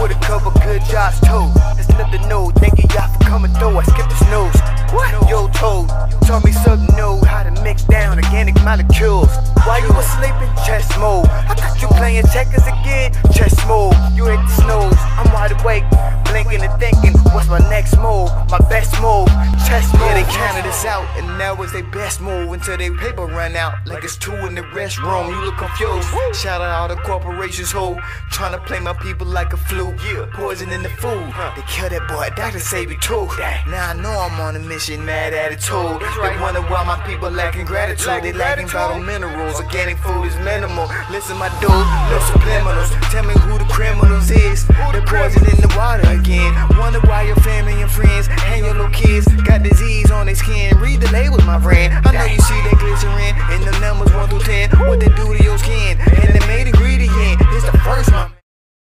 with a couple good jobs too. That's nothing new. Thank you y'all for coming through. I skipped the snooze. What? Yo, told. Taught me something new. How to mix down organic molecules. While you were sleeping, chess move. I got you playing checkers again. Chess move. You hit the snooze. I'm wide awake. Blinking and thinking, what's my next move? My best move, chess move. Yeah, they counted us out, and now was their best move until their paper run out. Like it's two in the restroom, you look confused. Shout out all the corporations who trying to play my people like a flu. Yeah, Poison in the food, Huh. they kill that boy, Dr. Sebi too. Now I know I'm on a mission, mad attitude. They wonder why my people lacking gratitude. They lacking vital minerals, organic food is minimal. Listen, my dude, no subliminals. Tell me who the criminals is. The poison in the water again. Wonder why your family and friends and your little kids got disease on their skin. Read the labels, my friend. I know you see that glycerin.